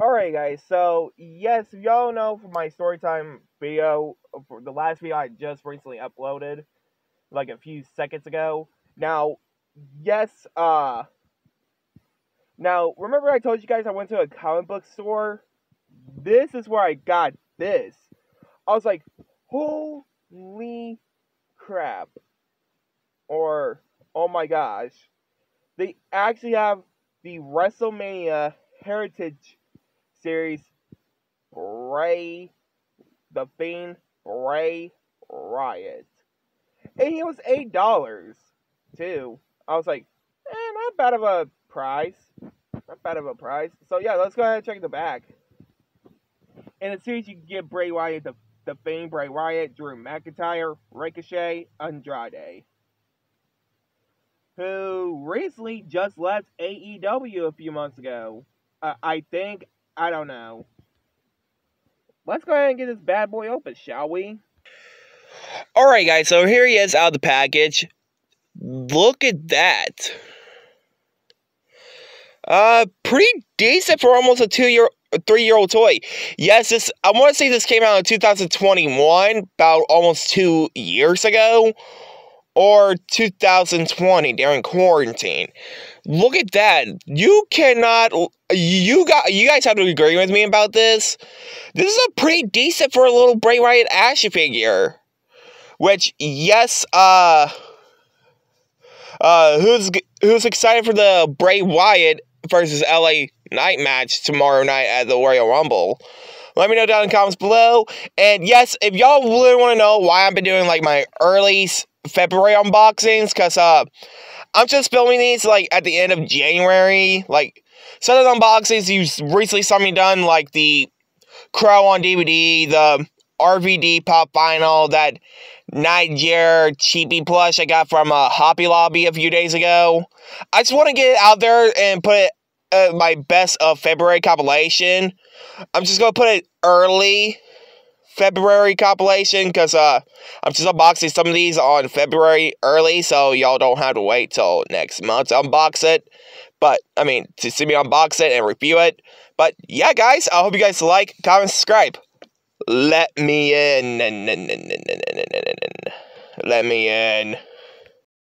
Alright guys, so yes, y'all know from my storytime video, for the last video I just recently uploaded, like a few seconds ago. Now, yes, uh, now, remember I told you guys I went to a comic book store? This is where I got this. I was like, holy crap. Or, oh my gosh. They actually have the WrestleMania Heritage series Bray, the Fiend Bray Wyatt. And he was $8 too. I was like, eh, not bad of a price. Not bad of a price. So yeah, let's go ahead and check the back. In the series, you can get Bray Wyatt, the, the Fiend Bray Wyatt, Drew McIntyre, Ricochet, Andrade. Who recently just left AEW a few months ago. Uh, I think I don't know. Let's go ahead and get this bad boy open, shall we? Alright, guys, so here he is out of the package. Look at that. Uh, pretty decent for almost a two year, three year old toy. Yes, this, I want to say this came out in 2021, about almost two years ago, or 2020 during quarantine. Look at that. You cannot you got you guys have to agree with me about this. This is a pretty decent for a little Bray Wyatt action figure. Which yes, uh uh who's who's excited for the Bray Wyatt versus LA Knight match tomorrow night at the Royal Rumble? Let me know down in the comments below. And yes, if y'all really want to know why I've been doing like my early February unboxings, because uh I'm just filming these like at the end of January, like some of the unboxings you recently saw me done, like the Crow on DVD, the RVD Pop Vinyl, that Niger cheapy plush I got from a uh, Hobby Lobby a few days ago. I just want to get it out there and put it, uh, my best of February compilation. I'm just to put it early February compilation because uh, I'm just unboxing some of these on February early, so y'all don't have to wait till next month to unbox it. But, I mean, to see me unbox it and review it. But, yeah, guys, I hope you guys like, comment, subscribe. Let me in. Let me in.